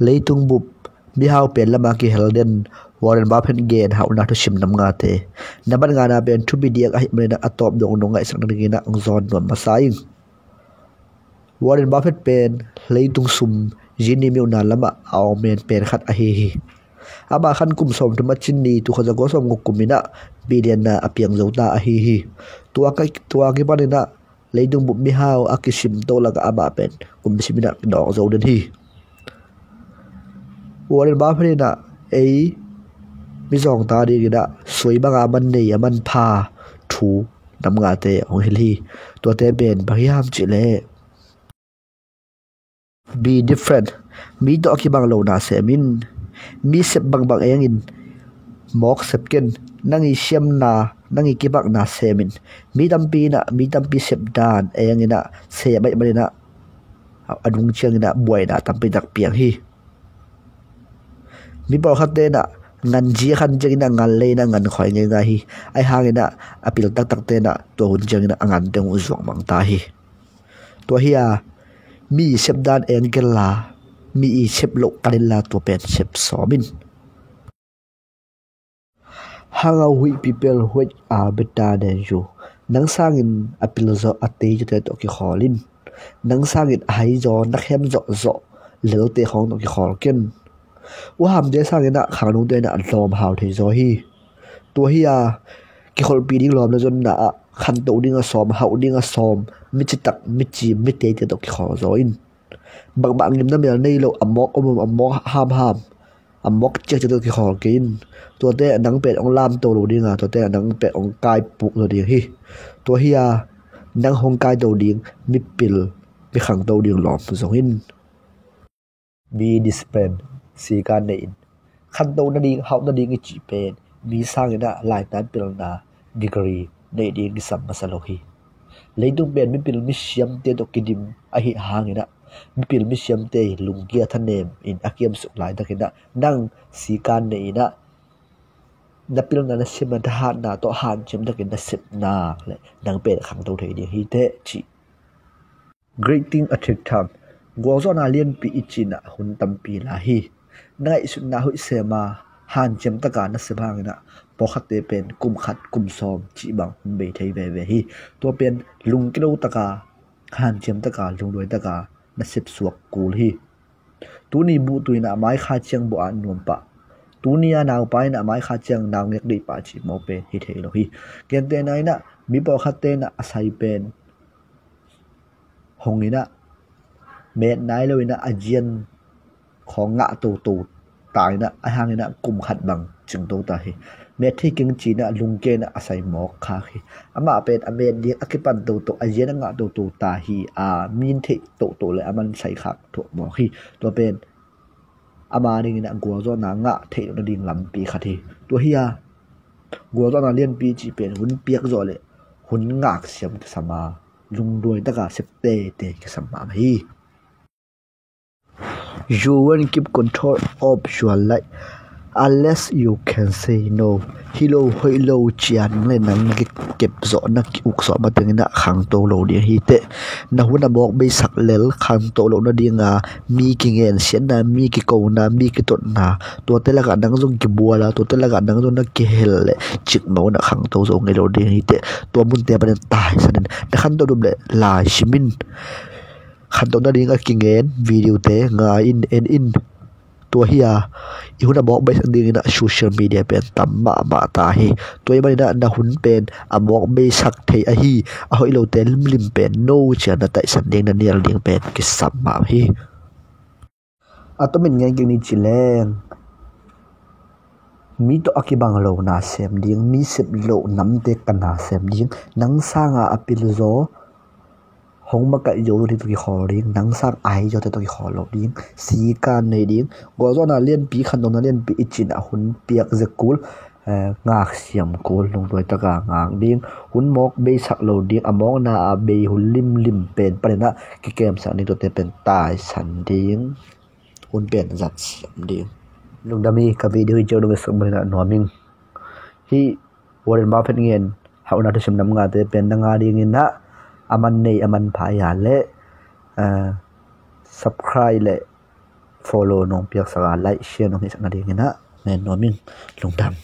leitung bup mi hau pen lama ki helden, Warren Buffett gen hau na thu sim nam nga te. Naban nga na ben thu bi diak ai mena atop dong dong ngai sang ngi na ang zon non masai Warren Buffett pen, leitung sum jini mi na lama aw men pen khat a hi hi. Ama khan kum som tu ma chin ni, tu khaja go som nguk kumina billion na apiang zota a hi hi. Tua ka tua ki banina leidung bu mi hau akisim to laga ama pen, kum simina dong zo den hi. วัวเล่นบ้าพเนนะเอ้มิสองตาดีกันนะสวยบางอามันเนี่ยมันพาถูน้ำงาเตะของเฮลี่ตัวเตะเป็นพยายามจิเล่ be different มีตัวกี่บางโลนาเซมินมีเสบบางบางเองอินมอกเสบกินนั่งอีเชียมนานั่งอีกี่บักนาเซมินมีตัมปีนะมีตัมปีเสบดานเองอินะเสียไม่ไม่นะอดุงเชียงนะบวยนะตัมปีดักเปียงฮี mi por khat te na ngan ji khan jeng na ngal le na ngan khoi nge ga hi. Ai hang na apil tak tak te na to hun jeng na angan te u zong mang ta hi. To hi a mi sep dan en kel la mi i sep lo kalin la to pen sep so min hanga hui people hui a beta de ju. Nang sangin apil zo ate ju te to ki kholin. Nang sangin hai zo nakhem zo zo le te khong to ki khol ken ว่าหำเดซ่าเนี่ยนะขังนุ่งเดนะอันลอมหาวเทซอฮีตัวฮีอากิคนปีดิ้งลอมนะจนนะขันโตดิ้งอซอมหาวดิ้งอซอมมิจิตักมิจิมิเตเตตกิขอซออินบางบางยิมน้ำเมียในโลอัมมอกอมอัมมอกห้ามห้ามอัมมอกเจ๊จะตกิขอกินตัวเต้นังเป็ดองลามโตโลดิ้งอ่ะตัวเต้นังเป็ดองกายปุกโลดิ้งฮีตัวฮีอานังหงกายโตดิ้งมิปิล สีการในอินขันโตนดีเฮานันดีกิจีเป็นมีสร้างนะลายนั้นเป็นนาดีกรีในดีกิสัมมาสโลฮีเลยดูเป็นมิเปิลมิเชียมเตตกิดิมอหิหางนะมิเปิลมิเชียมเตลุงเกียทะเนมอินอาเกียมสุขลายตะกินะนั่งสีการในนะนับเป็นนั้นเสมันทหารนาตัวหานเชมตะกินนัสิบนาเลยนางเป็นขังตเทียดีฮีเตจิ great thing a trick time กัวซอนาเลียนปีอิจินะหุนตัมปีลาฮี ngai su na hui se ma han chem ta ka na se bang na po khat te pen kum khat kum som chi bang be thei ve ve hi to pen lung kilo ta ka han chem ta ka lung loi ta ka na sip suak kul hi tu ni bu tu na mai kha chang bo an nuam pa tu ni a naw pai na mai kha chang naw ngek dei pa chi mo pen hi thei lo hi ken te nai na mi po khat te na asai pen hongina mẹ nái lâu na ajian ของงะตูตูตายนะไอหางน่ะกลุ่มขัดบังจึงโตตาฮีเมที่กิงจีนะลุงเกนะอาศัยหมอกคาฮีอามาเป็นอเมเดียอคิปันตูตูอาเยนงะตูตูตาฮีอามีนที่ตูตูเลยอามันใส่ขักถูกหมอกฮีตัวเป็นอามานี่นะกัวจอนางะเทนดิ่งลำปีขัดฮีตัวเฮียกัวจอนาเลียนปีจีเป็นหุ่นเปียกจอเลยหุ่นงักเสียมสมาลุงด้วยตะกาเสพเตเตกสมาฮี you won't keep control of your life unless you can say no. Hilo hoilo chian le nang ki kep zo na ki uk so ma teng na khang to lo di hi te na hu na bok be sak lel khang to lo na dinga mi ki ngen sian na mi ki ko na mi ki tot na to te la ga dang zong ki bua la to te la ga dang zong na ki hel le chik mo na khang to zo nge lo di hi te to mun te ta tai sanen na khan to dum le la shimin khan to na ding a kingen video te nga in en in. Tua hi a i huna bok bai sang ding na social media pen tam ma ma ta hi. Toy mani na na hun pen a mok be sak thei a hi. A hoi lo te lim lim pen no cha na tai san ding na nial ding pen ki sam ma hi. Atomin ngai ging ni chileng mi to akibang lo na sem ding mi sep lo nam te kana sem ding nang sanga apil zo hong ma kai yo ri to ki khol ding nang sang ai cho te to ki khol lo ding si kan nei ding go zo na lien pi khan na lien pi ichin a hun piak ze kul ngak siam kul lung doi cả ka ngang ding hun mok be sak lo ding among na a be hun lim lim pen pa na ki kem sa ni to te pen tai san ding hun pen zat siam ding lung dami ka video jo dong sa na no ming hi, Warren Buffett ngien hauna to sim nam nga te pen na nga ding na aman nei aman phaya le subscribe le follow nong piak sara like share nong hi sakna ding ina nen noming lungdam